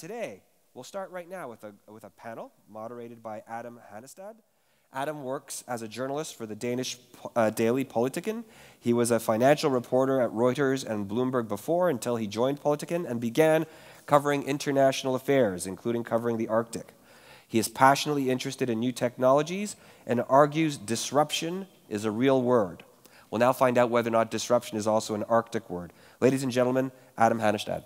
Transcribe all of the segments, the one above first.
today, we'll start right now with a, with a panel moderated by Adam Hannestad. Adam works as a journalist for the Danish uh, daily Politiken. He was a financial reporter at Reuters and Bloomberg before until he joined Politiken and began covering international affairs, including covering the Arctic. He is passionately interested in new technologies and argues disruption is a real word. We'll now find out whether or not disruption is also an Arctic word. Ladies and gentlemen, Adam Hannestad.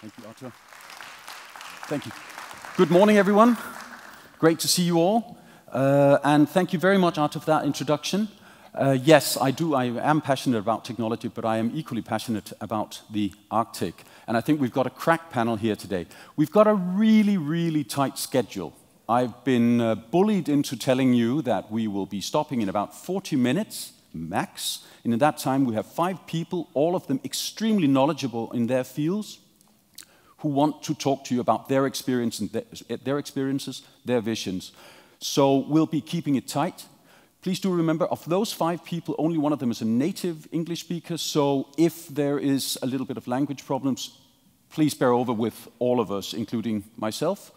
Thank you, Otto. Thank you. Good morning, everyone. Great to see you all. Uh, and thank you very much, Otto, for that introduction. Uh, yes, I do. I am passionate about technology, but I am equally passionate about the Arctic. And I think we've got a crack panel here today. We've got a really, really tight schedule. I've been uh, bullied into telling you that we will be stopping in about 40 minutes max. And in that time, we have five people, all of them extremely knowledgeable in their fields, who want to talk to you about their, experience and their, their experiences, their visions. So we'll be keeping it tight. Please do remember, of those five people, only one of them is a native English speaker. So if there is a little bit of language problems, please bear over with all of us, including myself.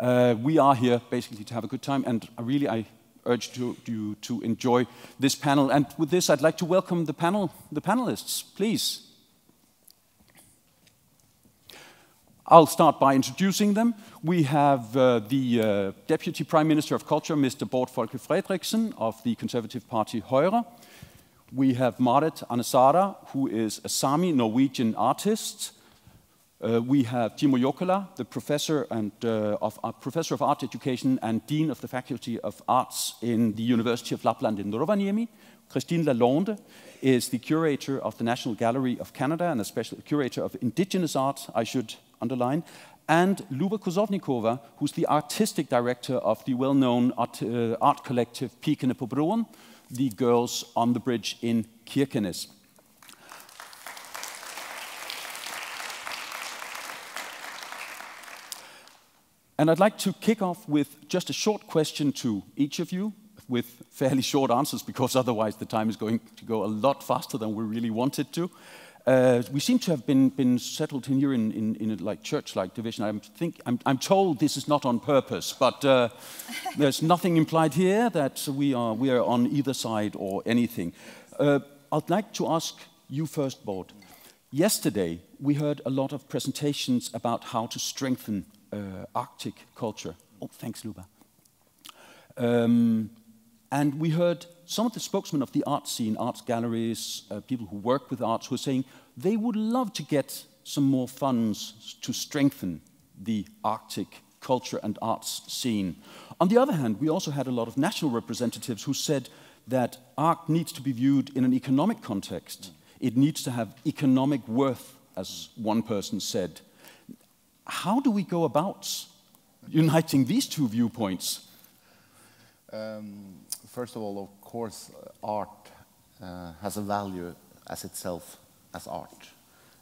Uh, we are here basically to have a good time, and really I urge to, you to enjoy this panel. And with this, I'd like to welcome the panel, the panelists, please. I'll start by introducing them. We have uh, the uh, Deputy Prime Minister of Culture, Mr. Bård Folke Fredriksen of the Conservative Party Høyre. We have Marit Ánne Sara, who is a Sami Norwegian artist. Uh, we have Timo Jokela, the professor, and, uh, of, uh, professor of art education and dean of the Faculty of Arts in the University of Lapland in Rovaniemi. Christine Lalonde is the curator of the National Gallery of Canada and a special curator of indigenous art, I should underline. And Luba Kuzovnikova, who's the artistic director of the well-known art, uh, art collective Pikene på broen, the Girls on the Bridge in Kirkenes. And I'd like to kick off with just a short question to each of you with fairly short answers because otherwise the time is going to go a lot faster than we really wanted to. Uh, we seem to have been, been settled in here in, in, in a like church-like division. I'm, think, I'm, I'm, told this is not on purpose, but uh, there's nothing implied here that we are, we are on either side or anything. Uh, I'd like to ask you first, Bård. Yesterday, we heard a lot of presentations about how to strengthen uh, Arctic culture. Oh, thanks, Luba. Um, and we heard some of the spokesmen of the art scene, arts galleries, uh, people who work with arts, who are saying they would love to get some more funds to strengthen the Arctic culture and arts scene. On the other hand, we also had a lot of national representatives who said that art needs to be viewed in an economic context. It needs to have economic worth, as one person said. How do we go about uniting these two viewpoints? Um, first of all, of course, uh, art uh, has a value as itself, as art.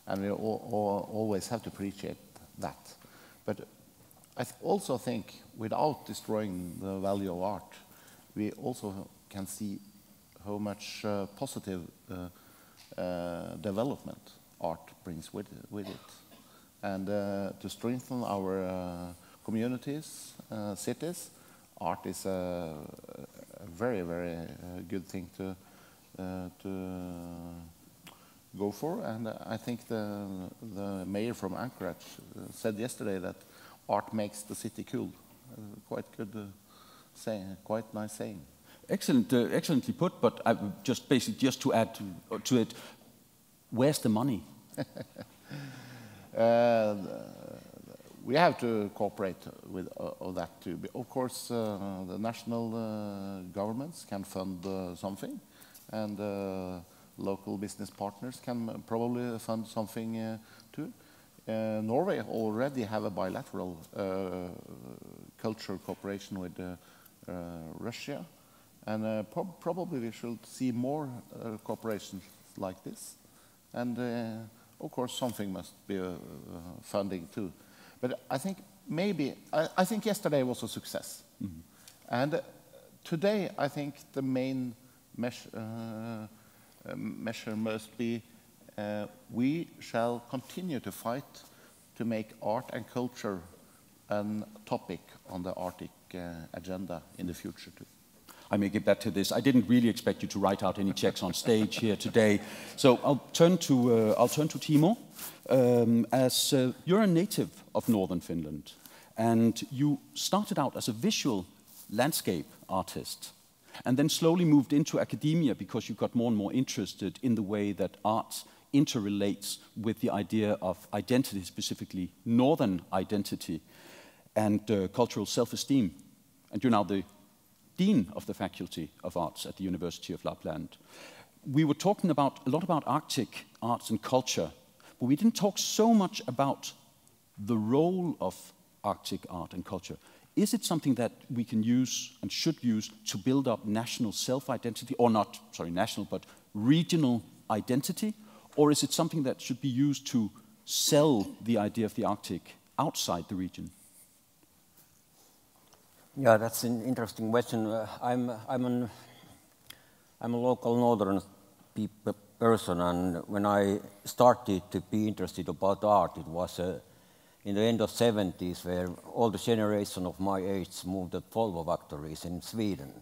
And we all, all, always have to appreciate that. But I th also think without destroying the value of art, we also can see how much uh, positive uh, uh development art brings with, with it and uh, to strengthen our communities, cities, art is a, a very, very uh, good thing to, uh, to go for. And I think the, the mayor from Anchorage uh, said yesterday that art makes the city cool. quite good saying, quite nice saying. Excellent, uh, excellently put. But I just basically just to add to, to it, where's the money? Uh, we have to cooperate with uh, that too. Of course, uh, the national uh, governments can fund uh, something, and uh, local business partners can probably fund something too. Norway already have a bilateral cultural cooperation with Russia, and pro probably we should see more cooperation like this. And of course, something must be uh, funding too. But I think maybe, I, I think yesterday was a success. Mm -hmm. And uh, today, I think the main measure, uh, uh, measure must be uh, we shall continue to fight to make art and culture a topic on the Arctic uh, agenda in the future too. I may get back to this. I didn't really expect you to write out any checks on stage here today. So I'll turn to, uh, I'll turn to Timo. Um, as uh, you're a native of northern Finland, and you started out as a visual landscape artist, and then slowly moved into academia because you got more and more interested in the way that art interrelates with the idea of identity, specifically northern identity and uh, cultural self-esteem. And you're now the dean of the Faculty of Arts at the University of Lapland. We were talking about a lot about Arctic arts and culture, but we didn't talk so much about the role of Arctic art and culture. Is it something that we can use and should use to build up national self-identity, or not, sorry, national, but regional identity? Or is it something that should be used to sell the idea of the Arctic outside the region? Yeah, that's an interesting question. Uh, I'm, I'm, an, I'm a local northern person, and when I started to be interested about art, it was uh, in the end of 70s where all the generation of my age moved to Volvo factories in Sweden.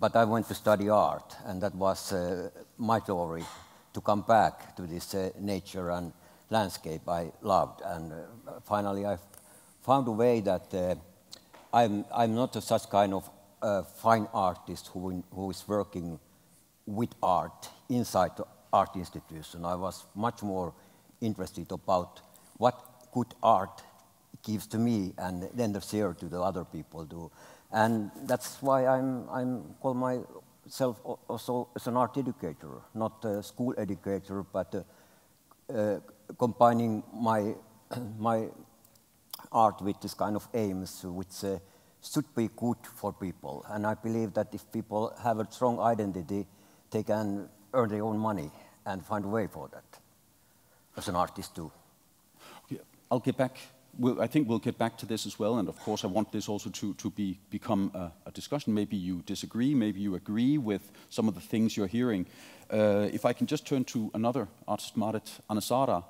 But I went to study art, and that was uh, my story to come back to this uh, nature and landscape I loved. And uh, finally, I found a way that uh, I'm, I'm not a such kind of uh, fine artist who, in, who is working with art inside the art institution. I was much more interested about what good art gives to me and then the share to the other people do. And that's why I'm, I'm call myself also as an art educator, not a school educator, but uh, uh, combining my, my art with this kind of aims, which uh, should be good for people. And I believe that if people have a strong identity, they can earn their own money and find a way for that, as an artist too. Okay, I'll get back. We'll, I think we'll get back to this as well. And of course, I want this also to, to be, become a, a discussion. Maybe you disagree, maybe you agree with some of the things you're hearing. Uh, if I can just turn to another artist, Marit Ánne Sara.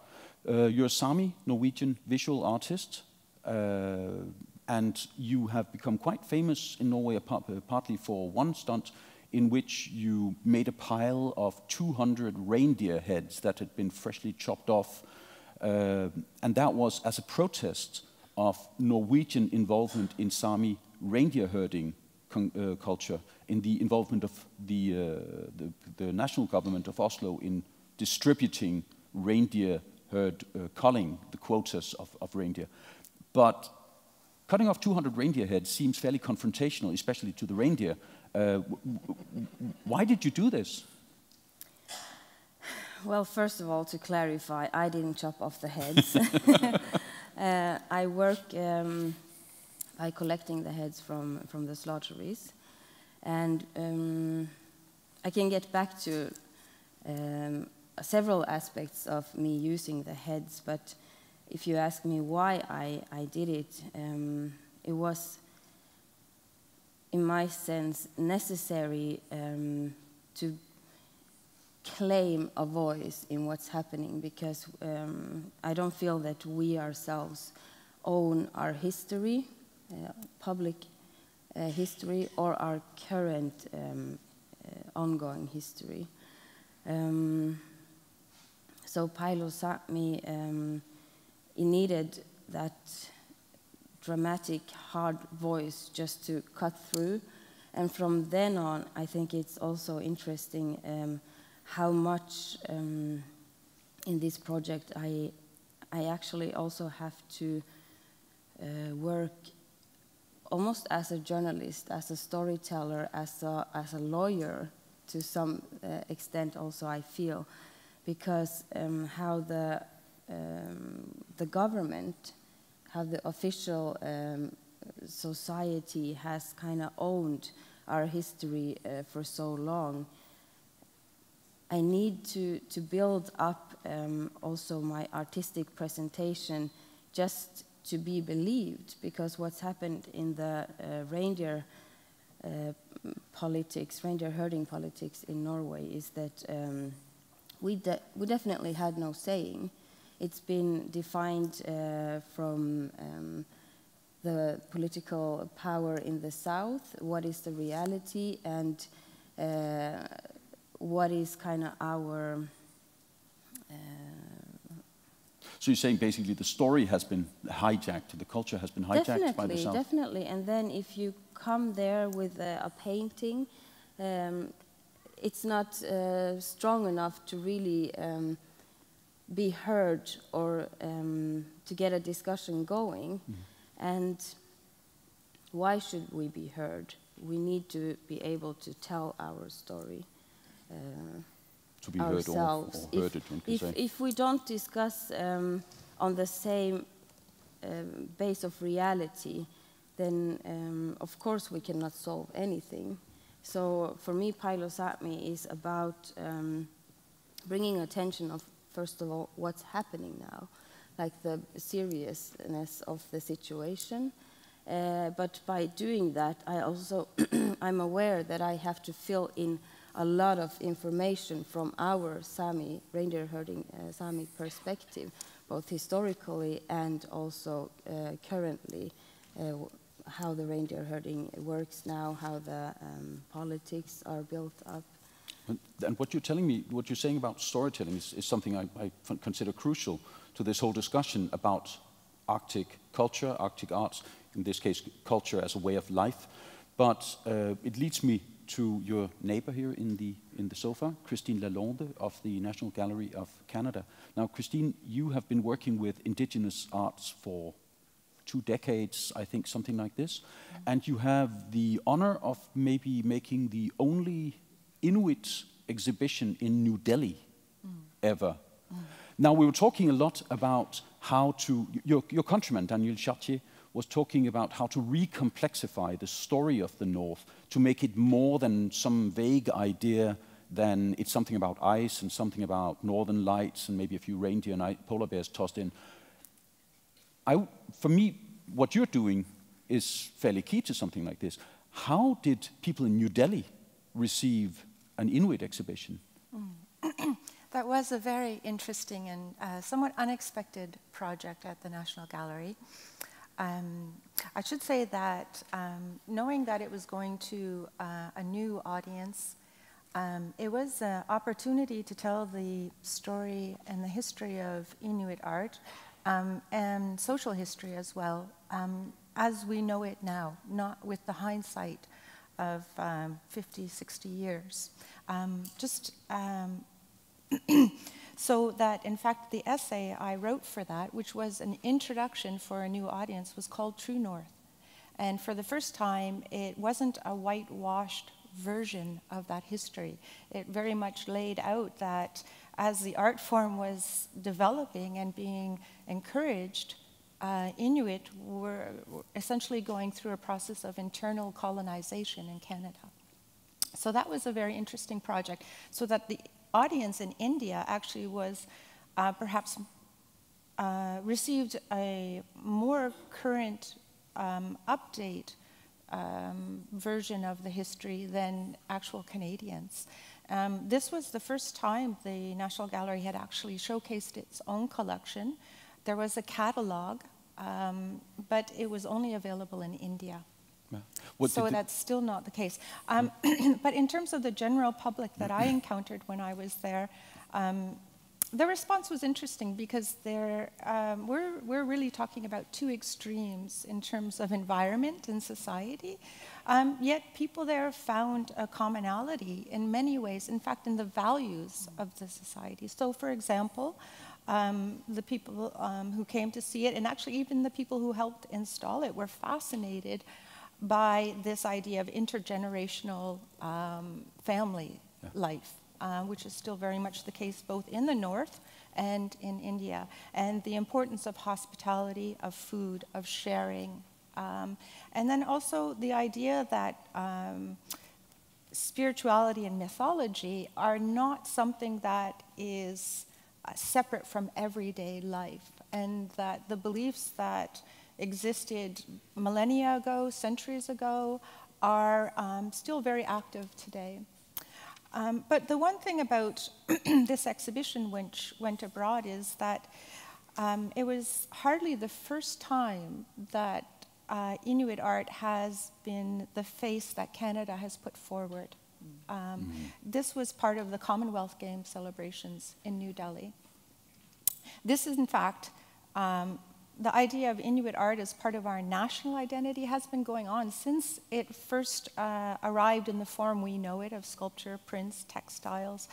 Uh, you're a Sami Norwegian visual artist. Uh, and you have become quite famous in Norway, partly for one stunt in which you made a pile of 200 reindeer heads that had been freshly chopped off uh, and that was as a protest of Norwegian involvement in Sami reindeer herding uh, culture, in the involvement of the, uh, the, the, national government of Oslo in distributing reindeer herd uh, culling, the quotas of, of reindeer. But cutting off 200 reindeer heads seems fairly confrontational, especially to the reindeer. Uh, why did you do this? Well, first of all, to clarify, I didn't chop off the heads. uh, I work um, by collecting the heads from, from the slaughteries. And um, I can get back to um, several aspects of me using the heads, but if you ask me why I, I did it, um, it was, in my sense, necessary um, to claim a voice in what's happening because um, I don't feel that we ourselves own our history, uh, public uh, history, or our current um, uh, ongoing history. Um, so Pile o' Sápmi, he needed that dramatic, hard voice just to cut through. And from then on, I think it's also interesting um, how much um, in this project I, I actually also have to uh, work almost as a journalist, as a storyteller, as a, as a lawyer to some uh, extent also I feel, because um, how the, um, the government, how the official um, society has kind of owned our history uh, for so long, I need to, to build up um, also my artistic presentation just to be believed because what's happened in the uh, reindeer uh, politics, reindeer herding politics in Norway is that um, we, de we definitely had no saying. It's been defined uh, from um, the political power in the south, what is the reality, and uh, what is kind of our. Uh, so you're saying basically the story has been hijacked, the culture has been hijacked by the South? Definitely, and then if you come there with a, a painting, um, it's not uh, strong enough to really um, be heard or um, to get a discussion going. Mm. And why should we be heard? We need to be able to tell our story. Uh, to be ourselves. heard or, or heard if, if, if, we don't discuss um, on the same um, base of reality, then um, of course we cannot solve anything. So for me, Pile o' Sápmi is about um, bringing attention of, first of all, what's happening now, like the seriousness of the situation. Uh, but by doing that, I also I'm aware that I have to fill in a lot of information from our Sami reindeer herding uh, Sami perspective, both historically and also uh, currently. Uh, how the reindeer herding works now, how the um, politics are built up. And, what you're telling me, what you're saying about storytelling is, is something I, I, consider crucial to this whole discussion about Arctic culture, Arctic arts, in this case, culture as a way of life. But uh, it leads me to your neighbor here in the, in the sofa, Christine Lalonde of the National Gallery of Canada. Now, Christine, you have been working with indigenous arts for two decades, I think, something like this. Mm. And you have the honor of maybe making the only Inuit exhibition in New Delhi mm. ever. Mm. Now, we were talking a lot about how to, your, your countryman, Daniel Chartier, was talking about how to recomplexify the story of the North to make it more than some vague idea than it's something about ice and something about northern lights and maybe a few reindeer and polar bears tossed in. I, for me, what you're doing is fairly key to something like this. How did people in New Delhi receive an Inuit exhibition? Mm. that was a very interesting and uh, somewhat unexpected project at the National Gallery. Um, I should say that um, knowing that it was going to uh, a new audience, um, it was an opportunity to tell the story and the history of Inuit art um, and social history as well, um, as we know it now, not with the hindsight of um, 50, 60 years. Um, just um, so that, in fact, the essay I wrote for that, which was an introduction for a new audience, was called True North. And for the first time, it wasn't a whitewashed version of that history. It very much laid out that as the art form was developing and being encouraged, uh, Inuit were essentially going through a process of internal colonization in Canada. So that was a very interesting project, so that the audience in India actually was uh, perhaps uh, received a more current um, update um, version of the history than actual Canadians. Um, this was the first time the National Gallery had actually showcased its own collection. There was a catalog, um, but it was only available in India. Yeah. so that's still not the case. Um, but in terms of the general public that I encountered when I was there, um, the response was interesting because um, we're, we're really talking about two extremes in terms of environment and society. Um, yet people there found a commonality in many ways, in fact, in the values of the society. So, for example, um, the people um, who came to see it, and actually even the people who helped install it, were fascinated by this idea of intergenerational um, family yeah. life uh, which is still very much the case both in the north and in India, and the importance of hospitality, of food, of sharing. Um, and then also the idea that um, spirituality and mythology are not something that is separate from everyday life, and that the beliefs that existed millennia ago, centuries ago, are um, still very active today. Um, but the one thing about this exhibition, which went abroad, is that um, it was hardly the first time that uh, Inuit art has been the face that Canada has put forward. Um, mm. This was part of the Commonwealth Games celebrations in New Delhi. This is, in fact, um, the idea of Inuit art as part of our national identity has been going on since it first uh, arrived in the form we know it of sculpture, prints, textiles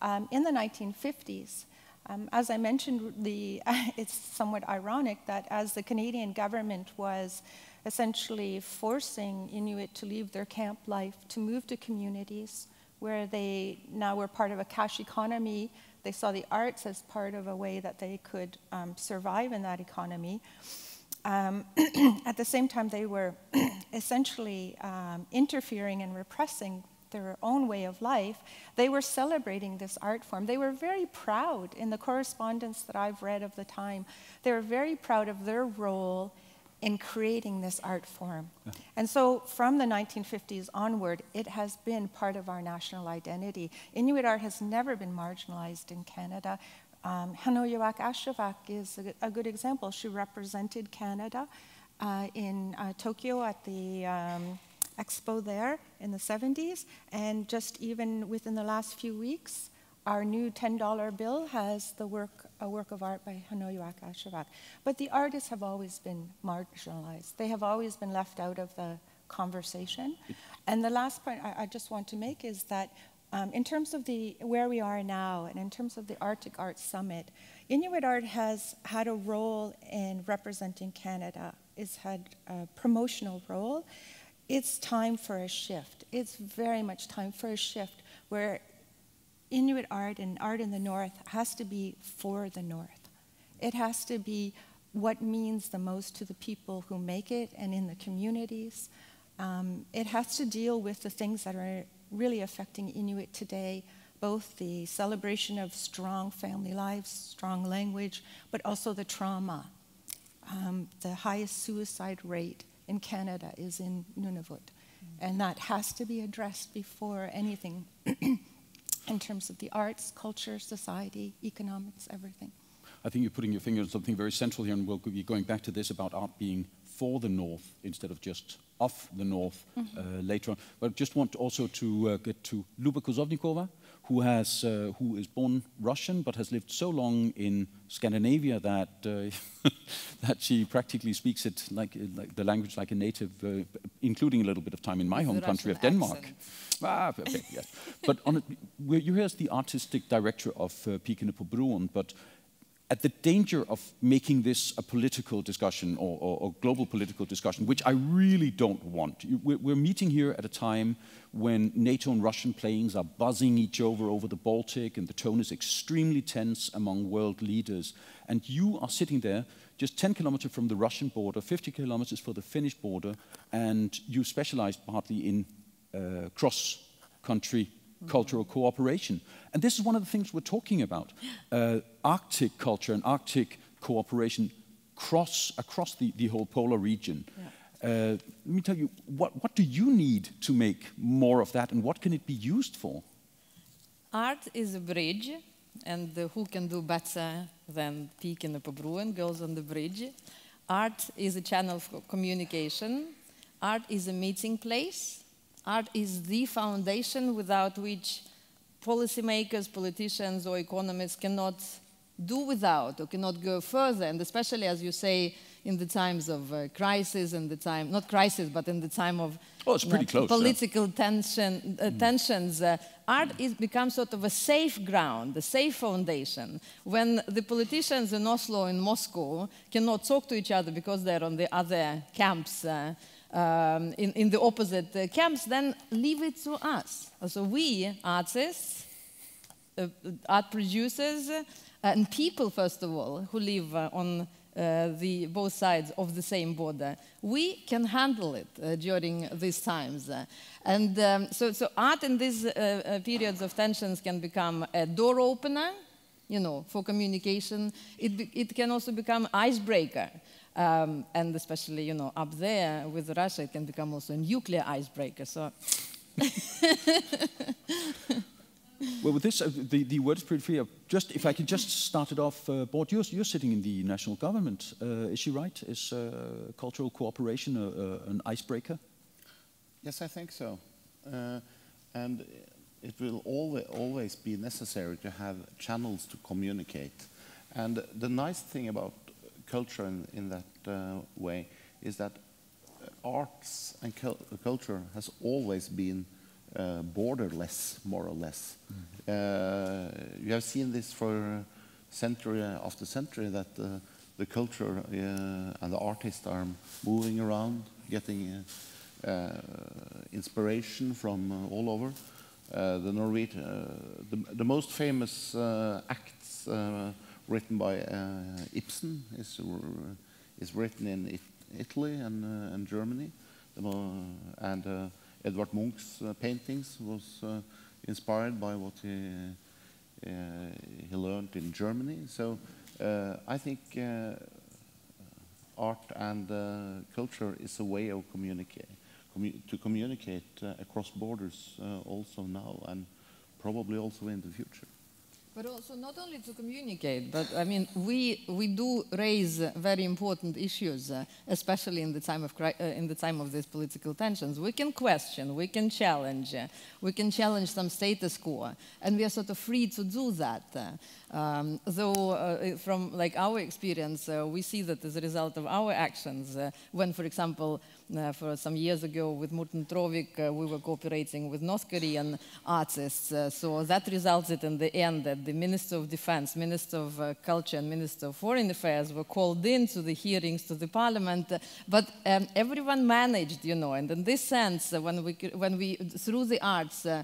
um, in the 1950s. Um, as I mentioned, the, it's somewhat ironic that as the Canadian government was essentially forcing Inuit to leave their camp life to move to communities where they now were part of a cash economy they saw the arts as part of a way that they could um, survive in that economy. Um, at the same time, they were essentially um, interfering and repressing their own way of life. They were celebrating this art form. They were very proud in the correspondence that I've read of the time. They were very proud of their role in creating this art form. Yeah. And so from the 1950s onward, it has been part of our national identity. Inuit art has never been marginalized in Canada. Um, Kenojuak Ashevak is a, a, good example. She represented Canada uh, in uh, Tokyo at the um, expo there in the 70s, and just even within the last few weeks, our new $10 bill has the work, a work of art by Kenojuak Ashevak. But the artists have always been marginalized. They have always been left out of the conversation. And the last point I, I just want to make is that um, in terms of the where we are now and in terms of the Arctic Arts Summit, Inuit art has had a role in representing Canada. It's had a promotional role. It's time for a shift. It's very much time for a shift where Inuit art and art in the North has to be for the North. It has to be what means the most to the people who make it and in the communities. Um, it has to deal with the things that are really affecting Inuit today, both the celebration of strong family lives, strong language, but also the trauma. Um, the highest suicide rate in Canada is in Nunavut. And that has to be addressed before anything in terms of the arts, culture, society, economics, everything. I think you're putting your finger on something very central here, and we'll be going back to this about art being for the North instead of just of the North mm -hmm. uh, later on. But I just want also to uh, get to Luba Kuzovnikova, who, has, uh, who is born Russian but has lived so long in Scandinavia that, uh, that she practically speaks it like, like the language like a native, uh, including a little bit of time in my home country of Denmark. Ah, okay, yes. but on a, you're here as the artistic director of uh, Pikene på Broen, but at the danger of making this a political discussion or, or, or global political discussion, which I really don't want. We're, meeting here at a time when NATO and Russian planes are buzzing each other over the Baltic and the tone is extremely tense among world leaders. And you are sitting there just 10 kilometers from the Russian border, 50 kilometers for the Finnish border, and you specialize partly in uh, cross-country cultural cooperation. And this is one of the things we're talking about. Uh, Arctic culture and Arctic cooperation cross, across the, the whole polar region. Yeah. Uh, let me tell you, what, what do you need to make more of that and what can it be used for? Art is a bridge, and who can do better than Pikene på Broen, Girls on the Bridge? Art is a channel for communication. Art is a meeting place. Art is the foundation without which policymakers, politicians, or economists cannot do without or cannot go further. And especially, as you say, in the times of uh, crisis and the time, not crisis, but in the time of oh, it's pretty close, political yeah. tension, uh, mm. tensions, uh, art is, becomes sort of a safe ground, a safe foundation. When the politicians in Oslo and Moscow cannot talk to each other because they're on the other camps, uh, um, in, in, the opposite uh, camps, then leave it to us. So we, artists, uh, art producers, and people, first of all, who live on uh, the both sides of the same border. We can handle it uh, during these times. Uh, and um, so, so art in these periods of tensions can become a door opener, you know, for communication. It, it can also become icebreaker. Um, and especially, you know, up there with Russia, it can become also a nuclear icebreaker. So well, with this, uh, the, the word is pretty free. Just if I could just start it off, uh, Bård, you're, you're sitting in the national government. Uh, is she right? Is uh, cultural cooperation a, a, an icebreaker? Yes, I think so. Uh, and it will always, always be necessary to have channels to communicate. And the nice thing about culture in, in that uh, way is that arts and culture has always been uh, borderless, more or less. Mm -hmm. uh, you have seen this for century after century that uh, the culture uh, and the artists are moving around, getting uh, inspiration from all over. the Norwegian, the, the, most famous acts written by uh, Ibsen is, uh, is written in it Italy and, uh, and Germany. and uh, Edvard Munch's uh, paintings was uh, inspired by what he, he learned in Germany. So I think art and culture is a way of communicate, commu to communicate across borders also now and probably also in the future. But also not only to communicate, but I mean, we, we do raise very important issues, uh, especially in the, time of, uh, in the time of these political tensions. We can question, we can challenge, uh, we can challenge some status quo, and we are sort of free to do that. Um, though uh, from like our experience, uh, we see that as a result of our actions, uh, when, for example, uh, for some years ago with Morten Traavik, uh, we were cooperating with North Korean artists. Uh, so that resulted in the end that the Minister of Defense, Minister of uh, Culture, and Minister of Foreign Affairs were called in to the hearings to the parliament. but um, everyone managed, you know, and in this sense, uh, when, we, when we, through the arts, uh,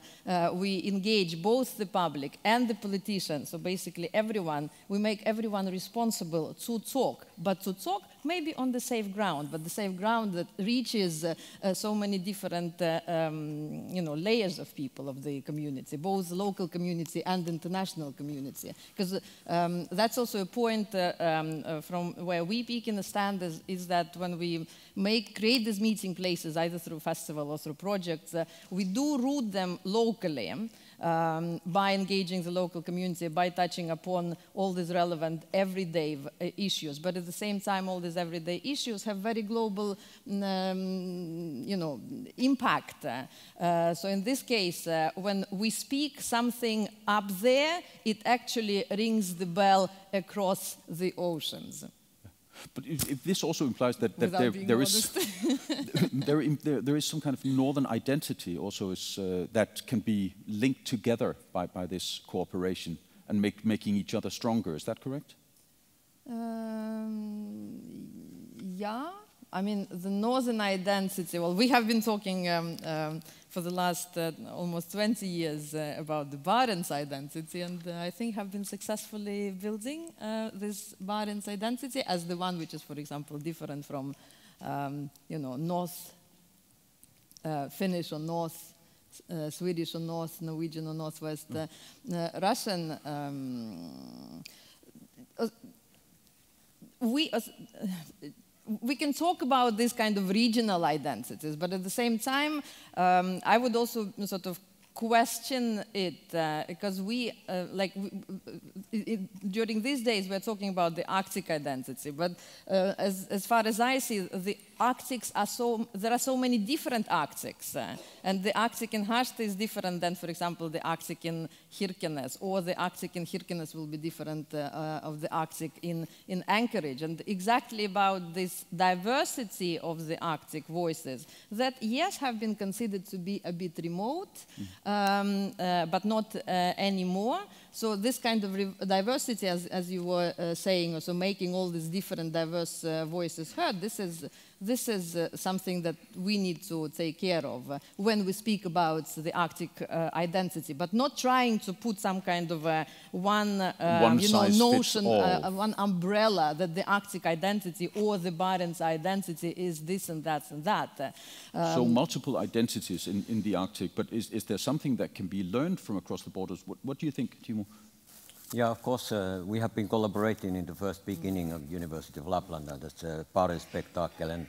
we engage both the public and the politicians, so basically everyone, we make everyone responsible to talk, but to talk maybe on the safe ground, but the safe ground that reaches uh, uh, so many different uh, um, you know, layers of people of the community, both local community and international community. Because um, that's also a point uh, um, uh, from where we peak in the stand is, is, that when we make, create these meeting places, either through festival or through projects, uh, we do root them locally um, by engaging the local community, by touching upon all these relevant everyday uh, issues. But at the same time, all these everyday issues have very global, um, you know, impact. Uh, so in this case, uh, when we speak something up there, it actually rings the bell across the oceans. But if, if this also implies that, that there, there is there, there, there is some kind of northern identity also is, uh, that can be linked together by, by this cooperation and make, making each other stronger. Is that correct? Um, yeah. I mean, the northern identity, well, we have been talking um, um, for the last uh, almost 20 years uh, about the Barents identity, and uh, I think have been successfully building uh, this Barents identity as the one which is, for example, different from, um, you know, North uh, Finnish or North uh, Swedish or North Norwegian or Northwest mm. Russian. Um, we, we can talk about this kind of regional identities, but at the same time, um, I would also sort of question it uh, because we, uh, like, we, it, during these days, we're talking about the Arctic identity, but uh, as, as far as I see, the Arctics are so, there are so many different Arctics. Uh, and the Arctic in Harstad is different than, for example, the Arctic in Kirkenes, or the Arctic in Kirkenes will be different uh, uh, of the Arctic in, in Anchorage. And exactly about this diversity of the Arctic voices that, yes, have been considered to be a bit remote, mm. Um, uh, but not uh, anymore. So this kind of diversity, as, as you were uh, saying, also making all these different diverse uh, voices heard, this is, this is uh, something that we need to take care of uh, when we speak about the Arctic uh, identity, but not trying to put some kind of one, one you know, notion, one umbrella that the Arctic identity or the Barents identity is this and that and that. Um, so multiple identities in, in the Arctic, but is, is there something that can be learned from across the borders? What, what do you think, Timo? Yeah, of course, uh, we have been collaborating in the first beginning of University of Lapland and that's uh, Barents Spektakel. And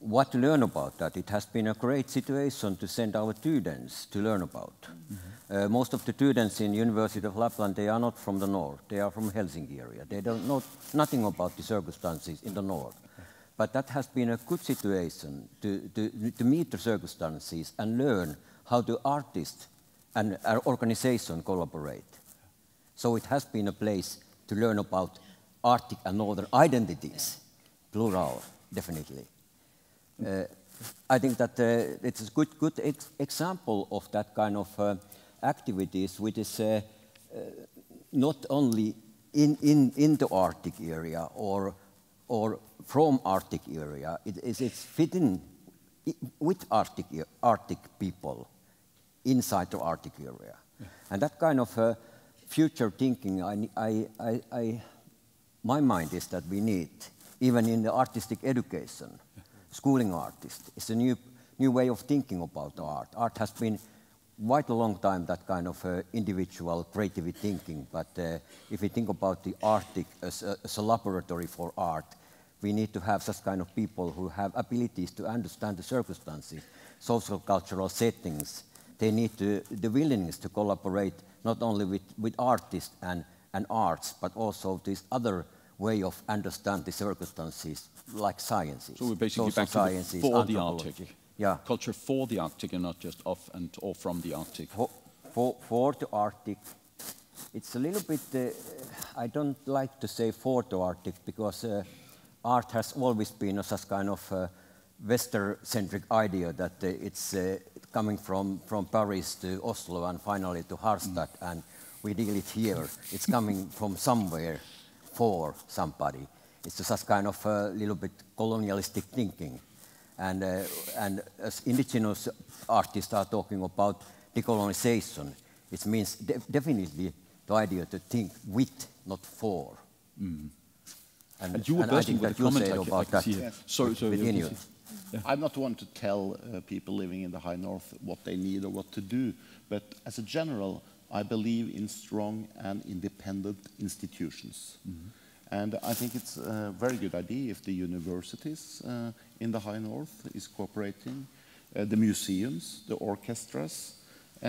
what to learn about that. It has been a great situation to send our students to learn about. Mm -hmm. uh, most of the students in University of Lapland, they are not from the north. They are from Helsinki area. They don't know nothing about the circumstances in the north. But that has been a good situation to, to, to meet the circumstances and learn how the artist and our organization collaborate. So it has been a place to learn about Arctic and Northern identities, plural, definitely. Uh, I think that uh, it's a good, good ex example of that kind of uh, activities, which is uh, uh, not only in, in, in the Arctic area or, or from Arctic area, it is it's fitting with Arctic, Arctic people inside the Arctic area. Yeah. And that kind of uh, future thinking, I, I, I, I, my mind is that we need, even in the artistic education, schooling artists. It's a new, new way of thinking about art. Art has been quite a long time that kind of uh, individual creative thinking, but uh, if we think about the Arctic as a, as a laboratory for art, we need to have such kind of people who have abilities to understand the circumstances, social cultural settings. They need to, the willingness to collaborate not only with, with artists and, and arts, but also this other way of understand the circumstances like sciences. So we're basically back sciences, for the Arctic. Yeah. Culture for the Arctic and not just of and or from the Arctic. For, for, for the Arctic, it's a little bit, uh, I don't like to say for the Arctic because uh, art has always been a such kind of uh, Western-centric idea that uh, it's uh, coming from, from Paris to Oslo and finally to Harstad, mm. and we deal it here. it's coming from somewhere for somebody. It's just kind of a little bit colonialistic thinking. And, uh, and as indigenous artists are talking about decolonization, it means de definitely the idea to think with, not for. Mm. And, and, you were bursting with a comment I, about that. Yes. Sorry, sorry. Yeah. I'm not one to tell uh, people living in the high north what they need or what to do, but as a general, I believe in strong and independent institutions. Mm -hmm. And I think it's a very good idea if the universities uh, in the high north is cooperating, uh, the museums, the orchestras, uh,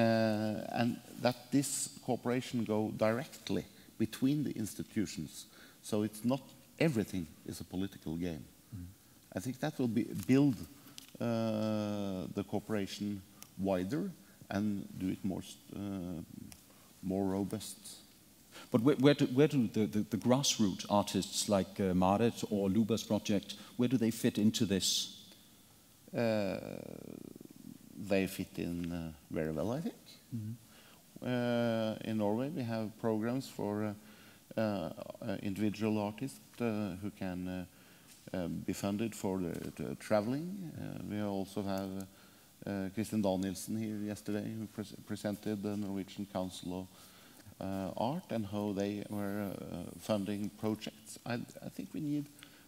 and that this cooperation go directly between the institutions. So it's not everything is a political game. I think that will be, build uh, the cooperation wider and do it more, uh, more robust. But where, where do, where do the, the, the, grassroots artists like uh, Marit or Luba's project, where do they fit into this? Uh, they fit in uh, very well, I think. Mm -hmm. in Norway, we have programs for uh, uh, individual artists who can be funded for the, traveling. we also have uh, Kristin Danielsen here yesterday, who pre presented the Norwegian Council of uh, art and how they were uh, funding projects. I, I, think we need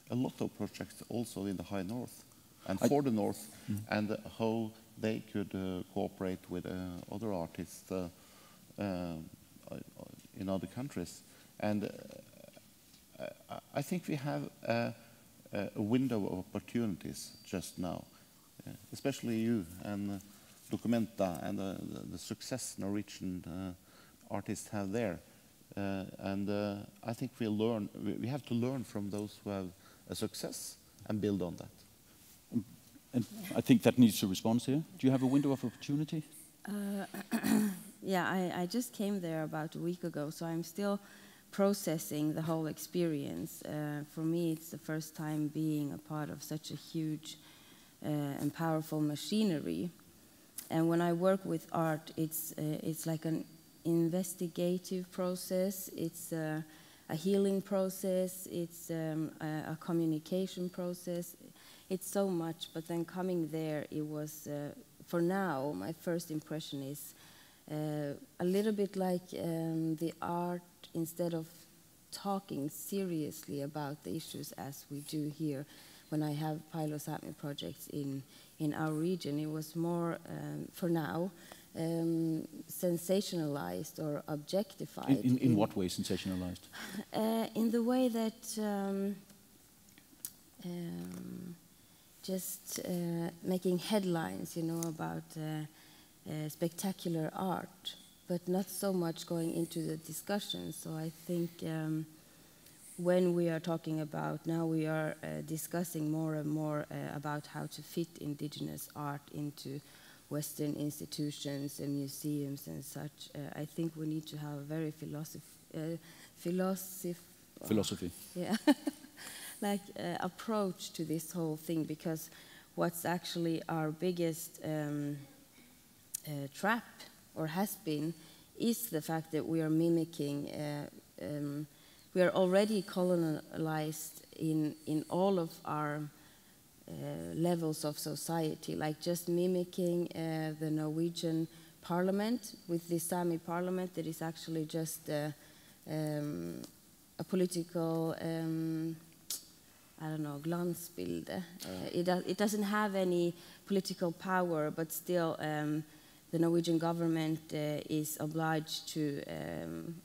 a lot of projects also in the high north and for I, the north mm. and how they could uh, cooperate with other artists in other countries. And I think we have a, a, window of opportunities just now, uh, especially you and uh, Documenta and uh, the, the, success Norwegian artists have there. Uh, and uh, I think we learn. We have to learn from those who have a success and build on that. And, and I think that needs a response here. Do you have a window of opportunity? Uh, yeah, I, I, just came there about a week ago, so I'm still processing the whole experience. Uh, for me, it's the first time being a part of such a huge uh, and powerful machinery. And when I work with art, it's uh, it's like an investigative process, it's a, a healing process, it's um, a, a, communication process. It's so much, but then coming there, it was, uh, for now, my first impression is uh, a little bit like um, the art, instead of talking seriously about the issues as we do here, when I have Sapmi projects in, in our region, it was more, um, for now, um, sensationalized or objectified. In, in, in, what way sensationalized? Uh, in the way that um, um, just uh, making headlines, you know, about uh, uh, spectacular art, but not so much going into the discussion. So I think um, when we are talking about now, we are uh, discussing more and more uh, about how to fit indigenous art into Western institutions and museums and such. Uh, I think we need to have a very philosoph philosoph philosophy. Yeah. like uh, approach to this whole thing because what's actually our biggest um, uh, trap or has been is the fact that we are mimicking uh, um, we are already colonized in in all of our uh, levels of society like just mimicking uh, the Norwegian parliament with the Sami parliament that is actually just uh, um, a political um, I don't know, glansbilde. Uh, it, do, it, doesn't have any political power, but still um, the Norwegian government uh, is obliged to um,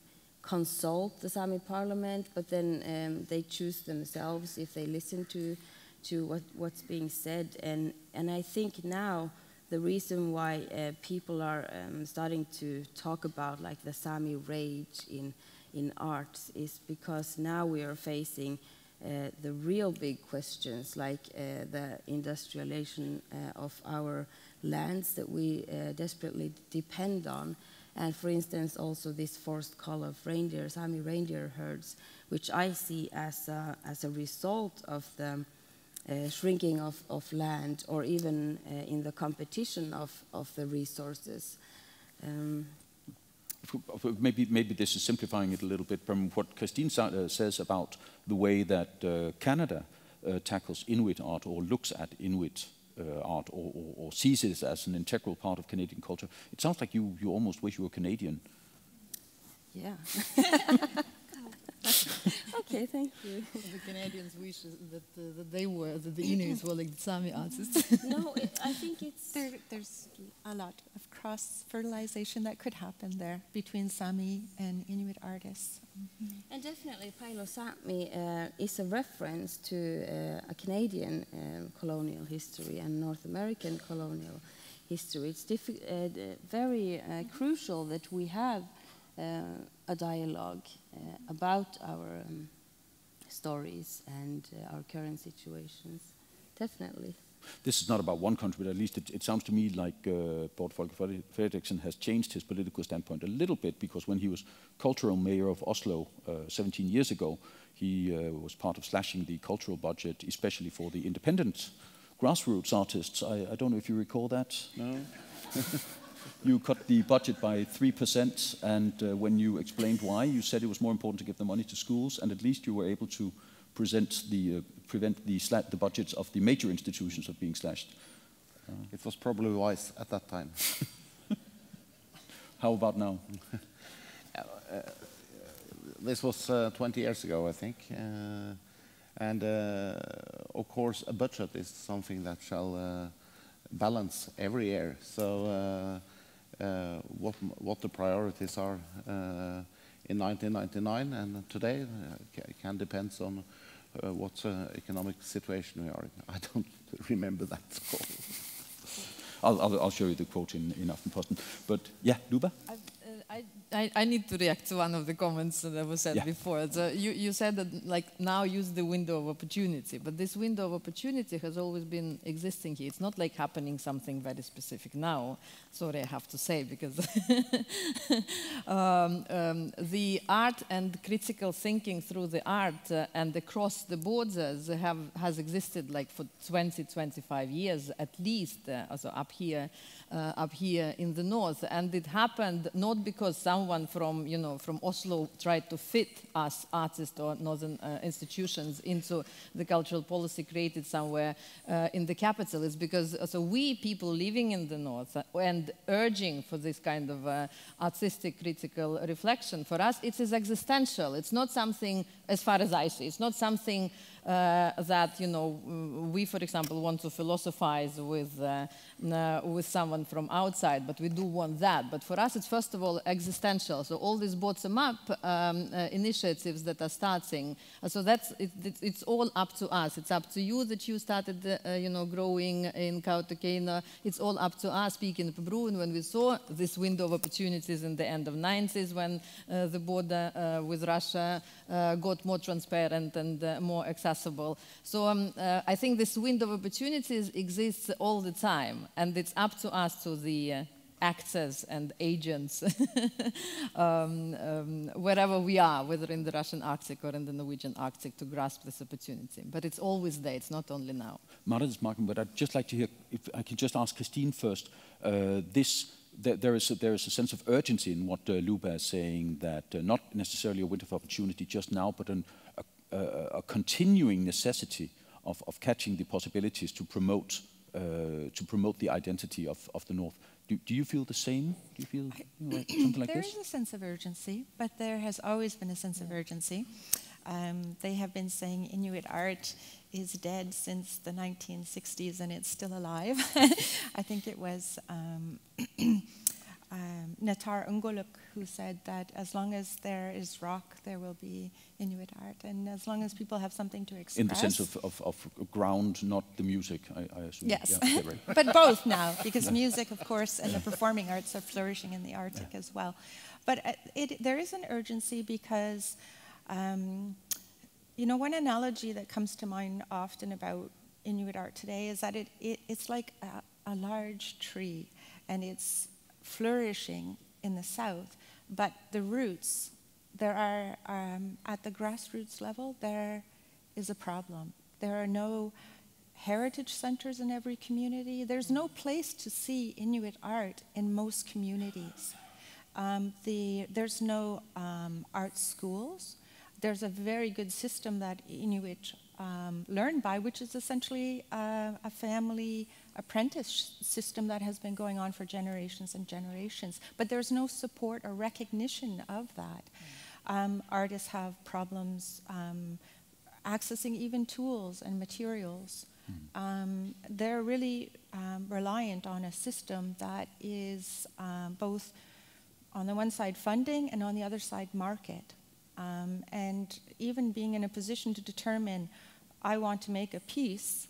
consult the Sami parliament, but then um, they choose themselves if they listen to, to what, what's being said. And, and I think now the reason why uh, people are um, starting to talk about like the Sami rage in, in arts is because now we are facing uh, the real big questions like uh, the industrialization uh, of our lands that we desperately depend on. And for instance, also this forced call of reindeer, Sami reindeer herds, which I see as a, as a result of the uh, shrinking of, of land or even uh, in the competition of, of the resources. Um, maybe, maybe this is simplifying it a little bit from what Christine uh, says about the way that uh, Canada uh, tackles Inuit art or looks at Inuit uh, art or, or, or, sees it as an integral part of Canadian culture. It sounds like you, you almost wish you were Canadian. Yeah. okay, thank you. The Canadians wish that, uh, that they were, that the Inuits were like the Sami artists. no, it, I think it's... There, there's a lot of cross-fertilization that could happen there between Sami and Inuit artists. Mm -hmm. And definitely Pile o' Sápmi uh, is a reference to uh, a Canadian um, colonial history and North American colonial history. It's uh, very uh, crucial that we have a dialogue uh, about our um, stories and uh, our current situations. Definitely. This is not about one country, but at least it, it sounds to me like uh, Bård Folke Fredriksen has changed his political standpoint a little bit because when he was cultural mayor of Oslo uh, 17 years ago, he uh, was part of slashing the cultural budget, especially for the independent grassroots artists. I, I don't know if you recall that. No? you cut the budget by 3%, and uh, when you explained why, you said it was more important to give the money to schools, and at least you were able to present the, uh, prevent the, the budgets of the major institutions of being slashed. Uh, it was probably wise at that time. How about now? Uh, this was uh, 20 years ago, I think. Uh, and of course, a budget is something that shall balance every year. So uh, what, what the priorities are uh, in 1999 and today uh, can depend on what economic situation we are in. I don't remember that. I'll, I'll, I'll, show you the quote in, in Aftenposten. But yeah, Luba? I, I, need to react to one of the comments that was said yeah. before. So you, you said that like now use the window of opportunity, but this window of opportunity has always been existing here. It's not like happening something very specific now. Sorry, I have to say because um, um, the art and critical thinking through the art uh, and across the borders have has existed like for 20, 25 years at least. Uh, also up here uh, up here in the north. And it happened not because someone from, you know, from Oslo tried to fit us artists or northern uh, institutions into the cultural policy created somewhere uh, in the capital. is because uh, so we people living in the north uh, and urging for this kind of uh, artistic critical reflection, for us it is existential. It's not something, as far as I see, it's not something that, you know, we, for example, want to philosophize with, uh, uh, with someone from outside, but we do want that. But for us, it's first of all existential. So all these bottom-up um, uh, initiatives that are starting, uh, so that's, it, it, it's all up to us. It's up to you that you started, uh, you know, growing in Kautokeino. It's all up to us Pikene på broen when we saw this window of opportunities in the end of 90s when the border with Russia got more transparent and more accessible. So um, I think this window of opportunities exists all the time and it's up to us, to the uh, actors and agents, um, um, wherever we are, whether in the Russian Arctic or in the Norwegian Arctic, to grasp this opportunity. But it's always there, it's not only now. Marit Marken, but I'd just like to hear, if I can just ask Christine first, uh, this there, is a, there is a sense of urgency in what uh, Luba is saying that uh, not necessarily a window of opportunity just now, but an, a, continuing necessity of, of catching the possibilities to promote uh, to promote the identity of, of the North. Do, do you feel the same? Do you feel know, something like there this? There is a sense of urgency, but there has always been a sense of urgency. Um, they have been saying Inuit art is dead since the 1960s and it's still alive. I think it was um, um, Natar Ungalaaq who said that as long as there is rock, there will be Inuit art, and as long as people have something to express. In the sense of, of, of ground, not the music, I, I assume. Yes, yeah, right. but both now, because music, of course, and the performing arts are flourishing in the Arctic yeah. as well. But uh, it, there is an urgency because, um, you know, one analogy that comes to mind often about Inuit art today is that it, it it's like a, a large tree, and it's flourishing in the south, but the roots, there are, um, at the grassroots level, there is a problem. There are no heritage centers in every community. There's no place to see Inuit art in most communities. Um, the, there's no um, art schools. There's a very good system that Inuit um, learn by, which is essentially uh, a family apprentice system that has been going on for generations and generations. But there's no support or recognition of that. Um, artists have problems um, accessing even tools and materials. Hmm. Um, they're really um, reliant on a system that is um, both on the one side funding and on the other side market. Um, and even being in a position to determine, I want to make a piece,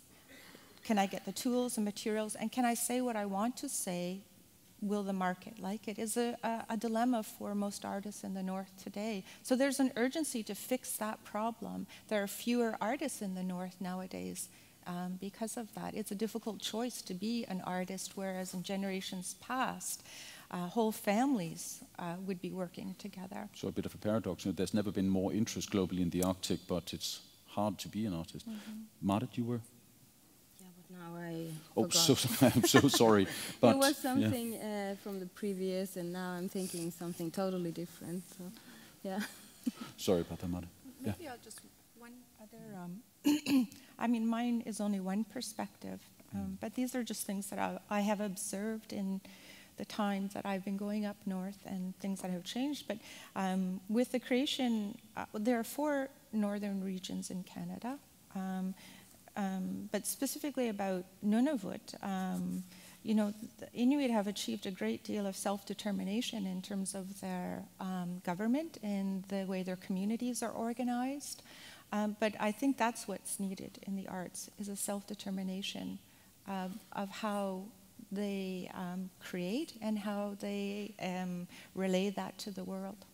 can I get the tools and materials, and can I say what I want to say? Will the market like it? Is a, a, a dilemma for most artists in the North today. So there's an urgency to fix that problem. There are fewer artists in the North nowadays um, because of that. It's a difficult choice to be an artist, whereas in generations past, uh, whole families uh, would be working together. So a bit of a paradox. There's never been more interest globally in the Arctic, but it's hard to be an artist. Mm-hmm. Marit, you were? Yeah, now I Oh, so, I'm so sorry. But, there was something yeah. uh, from the previous, and now I'm thinking something totally different. So, yeah. sorry about that, Marit. Maybe yeah. I'll just one other. Um, I mean, mine is only one perspective, um, mm. but these are just things that I, I have observed in the times that I've been going up north and things that have changed. But um, with the creation, uh, there are four northern regions in Canada. Um, um, but specifically about Nunavut, um, you know, the Inuit have achieved a great deal of self-determination in terms of their um, government and the way their communities are organized. Um, but I think that's what's needed in the arts is a self-determination of, of how they um, create and how they um, relay that to the world.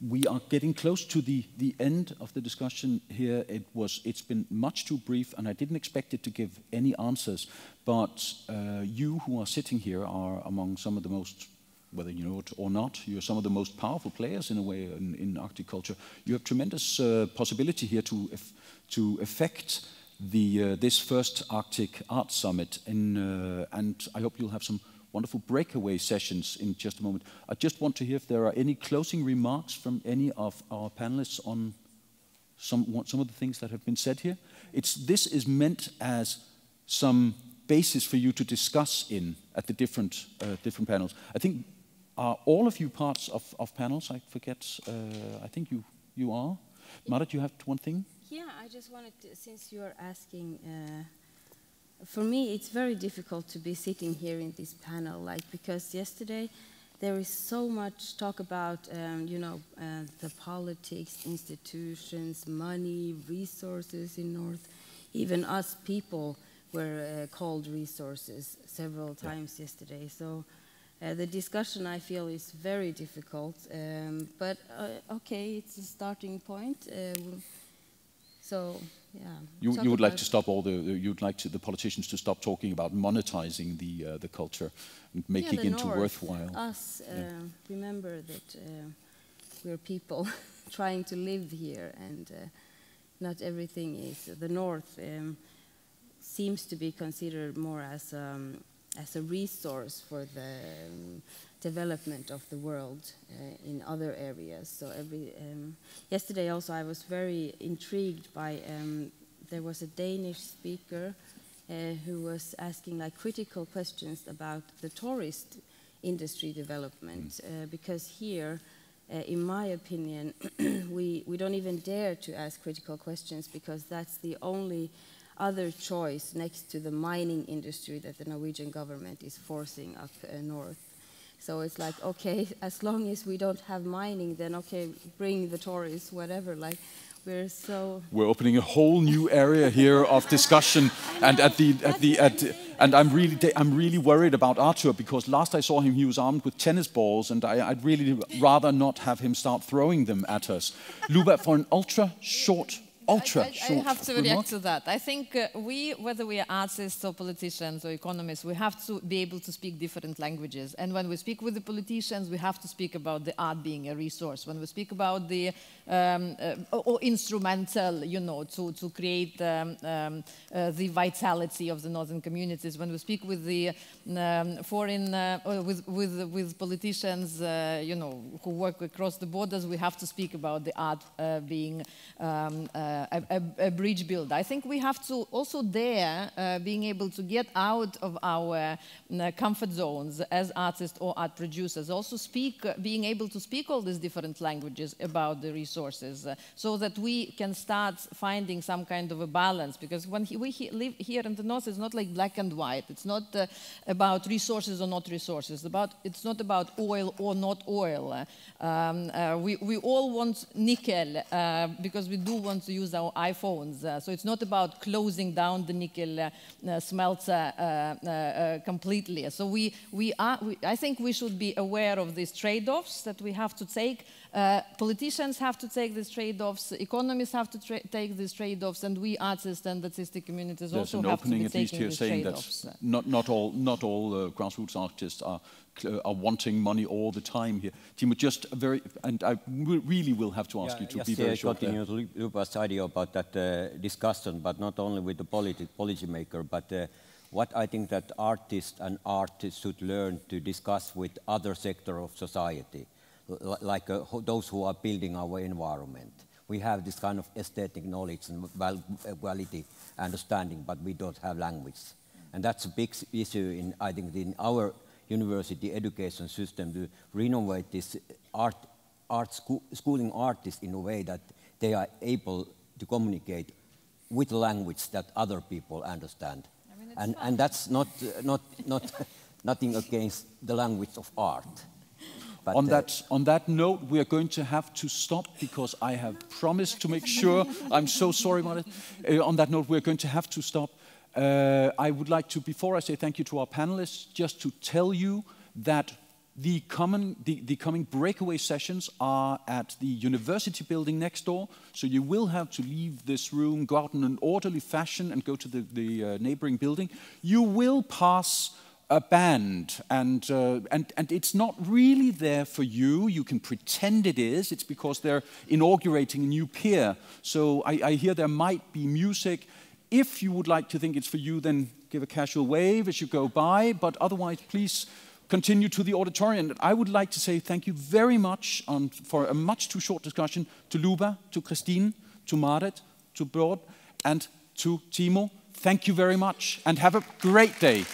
We are getting close to the, the end of the discussion here. It was, it's been much too brief, and I didn't expect it to give any answers. But uh, you who are sitting here are among some of the most whether you know it or not, you're some of the most powerful players in a way in, in Arctic culture. You have tremendous uh, possibility here to, to affect the, uh, this first Arctic Art Summit, in, uh, and I hope you'll have some wonderful breakaway sessions in just a moment. I just want to hear if there are any closing remarks from any of our panelists on some, some of the things that have been said here. It's, this is meant as some basis for you to discuss in at the different, uh, different panels. I think, are all of you parts of, of panels? I forget, uh, I think you, you are. Marit, you have one thing? Yeah, I just wanted to, since you're asking, uh, for me, it's very difficult to be sitting here in this panel, like, because yesterday there is so much talk about, um, you know, uh, the politics, institutions, money, resources in North. Even us people were uh, called resources several times yeah. yesterday. So uh, the discussion, I feel, is very difficult. Um, but uh, okay, it's a starting point. Uh, so yeah. You, you would like to stop all the you'd like to, the politicians to stop talking about monetizing the uh, the culture and making yeah, it into North, worthwhile. Us uh, yeah. remember that uh, we're people trying to live here, and uh, not everything is the North. Um, seems to be considered more as um, as a resource for the um, development of the world uh, in other areas. So every um, yesterday also I was very intrigued by um, there was a Danish speaker uh, who was asking like critical questions about the tourist industry development mm. uh, because here. Uh, in my opinion, we, we don't even dare to ask critical questions because that's the only other choice next to the mining industry that the Norwegian government is forcing up uh, north. So it's like, okay, as long as we don't have mining, then okay, bring the Tories, whatever. Like, we're so. We're opening a whole new area here of discussion, and at the at the at, and I'm really I'm really worried about Arthur because last I saw him, he was armed with tennis balls, and I, would really rather not have him start throwing them at us. Luba, for an ultra short ultra I, I, I have to react to that. I think uh, we, whether we are artists or politicians or economists, we have to be able to speak different languages. And when we speak with the politicians, we have to speak about the art being a resource. When we speak about the um, uh, or instrumental, you know, to, to create um, um, uh, the vitality of the northern communities. When we speak with the um, foreign, uh, with, with, with politicians, uh, you know, who work across the borders, we have to speak about the art uh, being um, uh, a, a, bridge build. I think we have to also there being able to get out of our comfort zones as artists or art producers, also speak, being able to speak all these different languages about the resources uh, so that we can start finding some kind of a balance. Because when he, we he, live here in the north it's not like black and white. It's not uh, about resources or not resources. About it's not about oil or not oil. Um, uh, we, we all want nickel uh, because we do want to use our iPhones. Uh, so it's not about closing down the nickel uh, smelter completely. So we, we are we, I think we should be aware of these trade-offs that we have to take uh, politicians have to take these trade-offs, economists have to take these trade-offs, and we artists and artistic communities There's also have to be at least here saying that not, not all, not all uh, grassroots artists are, uh, are wanting money all the time here. Timo, just very, and I really will have to ask yeah, you to yes, be very yeah, short. continue to Luba's idea about that uh, discussion, but not only with the politi policy maker, but uh, what I think that artists and artists should learn to discuss with other sector of society like uh, those who are building our environment. We have this kind of aesthetic knowledge and quality understanding, but we don't have language. And that's a big issue in, I think, in our university education system to renovate this art, art school, schooling artists in a way that they are able to communicate with language that other people understand. I mean, and, and that's not, uh, not, not nothing against the language of art. But on, that, on that note, we are going to have to stop because I have promised to make sure. I'm so sorry about it. Uh, on that note, we're going to have to stop. Uh, I would like to, before I say thank you to our panelists, just to tell you that the, common, the, the, coming breakaway sessions are at the university building next door, so you will have to leave this room, go out in an orderly fashion and go to the, the uh, neighboring building. You will pass a band, and, uh, and, and it's not really there for you. You can pretend it is. It's because they're inaugurating a new pier. So I, I hear there might be music. If you would like to think it's for you, then give a casual wave as you go by. But otherwise, please continue to the auditorium. I would like to say thank you very much on, for a much too short discussion to Luba, to Christine, to Marit, to Bård, and to Timo. Thank you very much, and have a great day.